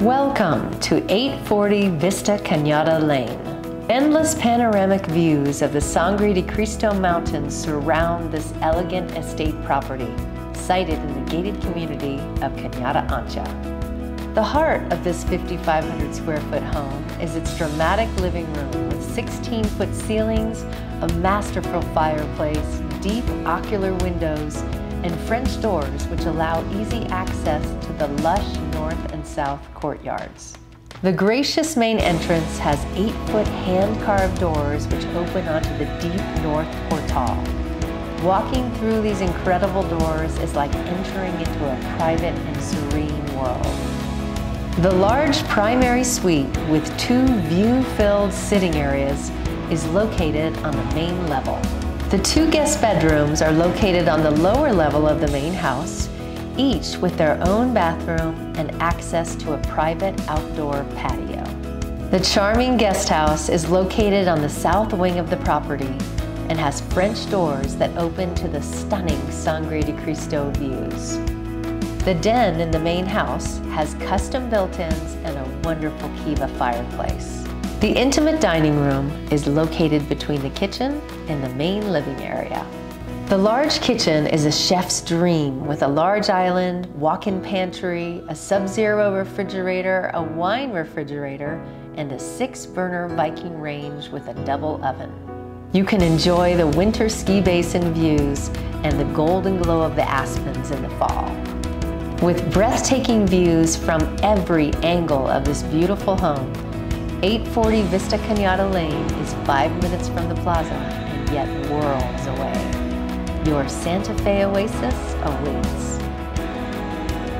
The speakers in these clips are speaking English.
Welcome to 840 Vista Cañada Lane. Endless panoramic views of the Sangre de Cristo Mountains surround this elegant estate property, sited in the gated community of Cañada Ancha. The heart of this 5,500 square foot home is its dramatic living room with 16 foot ceilings, a masterful fireplace, deep ocular windows, French doors which allow easy access to the lush north and south courtyards. The gracious main entrance has eight-foot hand-carved doors which open onto the deep north portal. Walking through these incredible doors is like entering into a private and serene world. The large primary suite with two view-filled sitting areas is located on the main level. The two guest bedrooms are located on the lower level of the main house, each with their own bathroom and access to a private outdoor patio. The charming guest house is located on the south wing of the property and has French doors that open to the stunning Sangre de Cristo views. The den in the main house has custom built-ins and a wonderful Kiva fireplace. The intimate dining room is located between the kitchen and the main living area. The large kitchen is a chef's dream with a large island, walk-in pantry, a sub-zero refrigerator, a wine refrigerator, and a six-burner Viking range with a double oven. You can enjoy the winter ski basin views and the golden glow of the aspens in the fall. With breathtaking views from every angle of this beautiful home, 840 Vista Cañada Lane is five minutes from the plaza and yet worlds away. Your Santa Fe oasis awaits.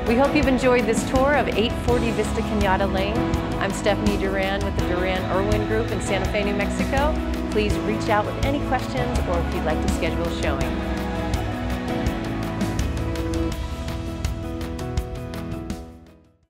We hope you've enjoyed this tour of 840 Vista Cañada Lane. I'm Stephanie Duran with the Duran Irwin Group in Santa Fe, New Mexico. Please reach out with any questions or if you'd like to schedule a showing.